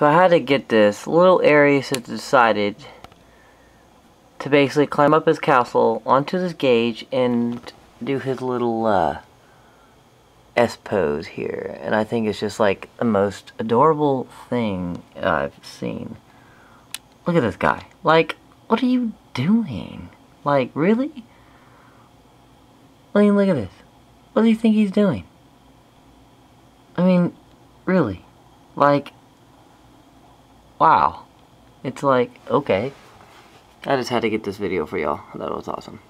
So I had to get this. Little Aries has decided to basically climb up his castle onto this gauge and do his little uh, S pose here. And I think it's just like the most adorable thing I've seen. Look at this guy. Like, what are you doing? Like, really? I mean, look at this. What do you think he's doing? I mean, really? Like, wow. It's like, okay. I just had to get this video for y'all. That was awesome.